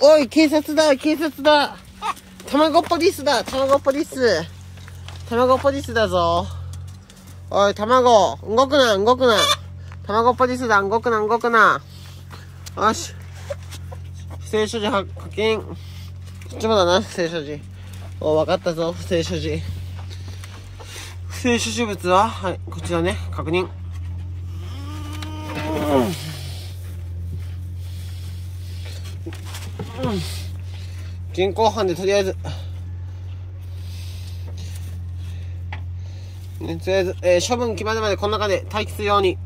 おい、警察だ、警察だ。卵ポリスだ、卵ポリス。卵ポリスだぞ。おい、卵、動くな、動くな。卵ポリスだ、動くな、動くな。よし。不正所持発見。こっちもだな、不正所持。お、わかったぞ、不正所持。不正所持物は、はい、こちらね、確認。現行犯でとりあえず、ね、とりあえず、えー処分決まるまでこの中で待機するように。